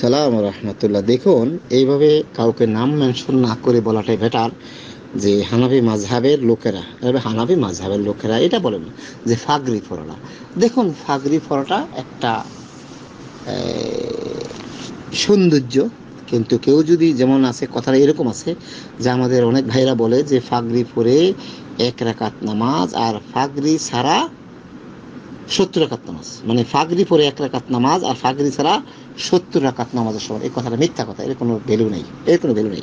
সালাম রহমতুল্লাহ। দেখুন, এইভাবে কাউকে নাম মেনশন না করে বলাটাই বেটার যে হানাবি মাঝহাবের লোকেরা হানাবি মাঝহাবের লোকেরা এটা বলেন যে ফাগরি ফরাটা দেখুন, ফাগরি ফরাটা একটা সৌন্দর্য, কিন্তু কেউ যদি যেমন আছে, কথাটা এরকম আছে, যে আমাদের অনেক ভাইরা বলে যে ফাগরি পরে এক রাকাত নামাজ আর ফাগরি ছাড়া সত্তর রাকাত নামাজ। মানে ফাগরি পরে এক রাকাত নামাজ আর ফাগরি ছাড়া সত্তর রাকাত নামাজের সমান। এই কথাটা মিথ্যা কথা, এর কোনো ভ্যালু নেই, এর কোনো ভ্যালু নেই।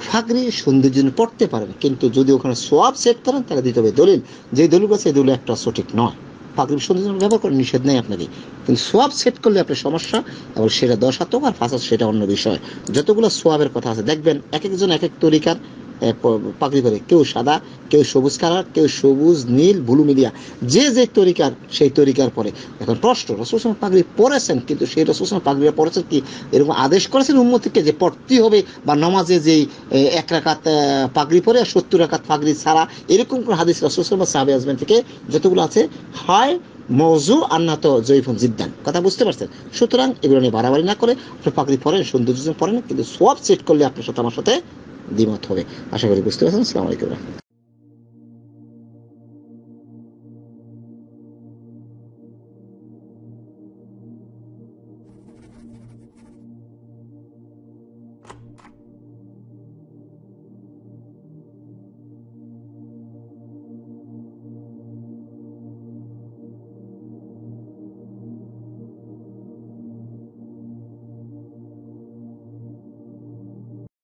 ফাগরি সৌন্দর্য পড়তে পারেন কিন্তু যদি ওখানে সোয়াব সেট করেন, তাহলে দিতে হবে দলিল। যে দলিল আছে এই দলিল একটা সঠিক নয়। ফাগরি সৌন্দর্য ব্যবহার করেন, নিষেধ নেই আপনাকে। কিন্তু সোয়াব সেট করলে আপনার সমস্যা, এবং সেটা দশাত্মক আর ফাঁসাত সেটা অন্য বিষয়। যতগুলো সোয়াবের কথা আছে, দেখবেন এক একজন এক এক তরিকার পাগড়ি করে। কেউ সাদা কেউ সবুজ কালার কেউ সবুজ নীল ভুলু মিলিয়া। যে যে তরিকার সেই তরিকার পরে। এখন প্রশ্ন রসুল পাগড়ি পরেছেন কিন্তু সেই রসুল পাগড়িটা পরেছেন কি? এরকম আদেশ করেছেন উম্মতিকে যে পড়তেই হবে বা নমাজে যেই এক আহ, পাগড়ি পরে আর সত্তর রাকাত পাগড়ি ছাড়া। এরকম কোনো হাদিস রসুল বা সাহাবে আজমেন থেকে যতগুলো আছে হয় মৌজু আর না তো জৈফুন জিদ্দান। কথা বুঝতে পারছেন? সুতরাং এগুলো নিয়ে বাড়াবাড়ি না করে আপনি পাগড়ি পরেন সৌন্দর্য পরেন কিন্তু সব সেট করলে আপনার সাথে আমার সাথে দ্বিমত হবে। আশা করি বুঝতে পারছেন। আসসালামু আলাইকুম।